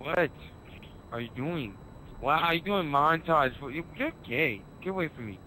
What are you doing? Why are you doing montage? You're gay. Get away from me.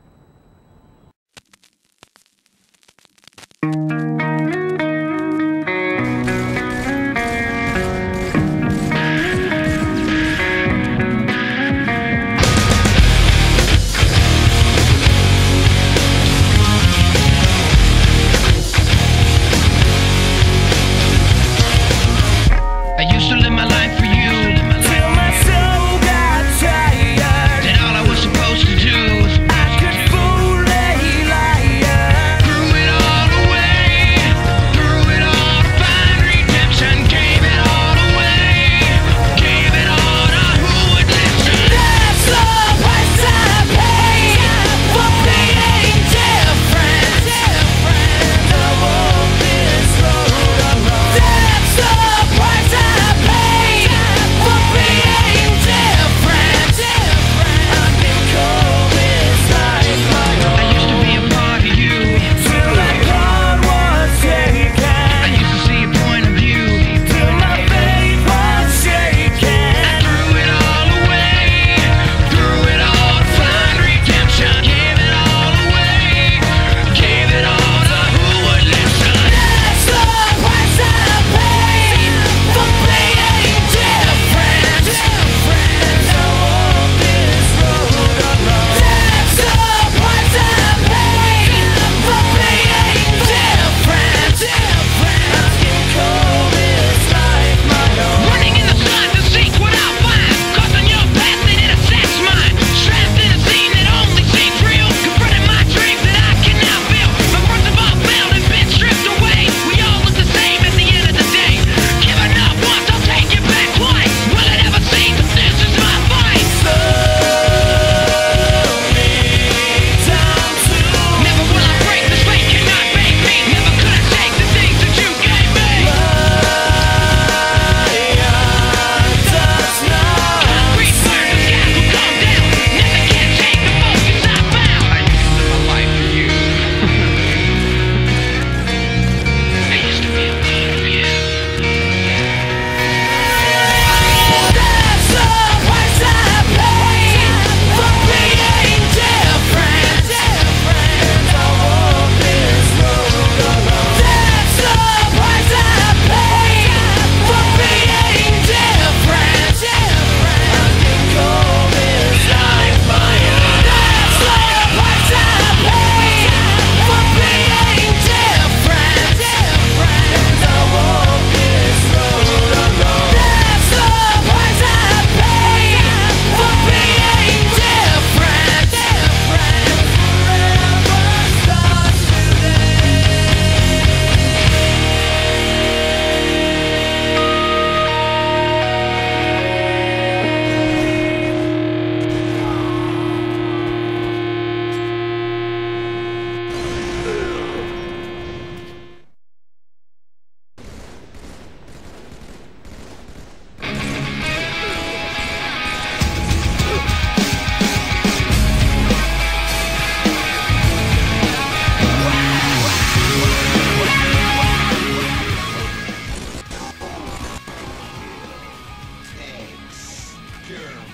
Secure.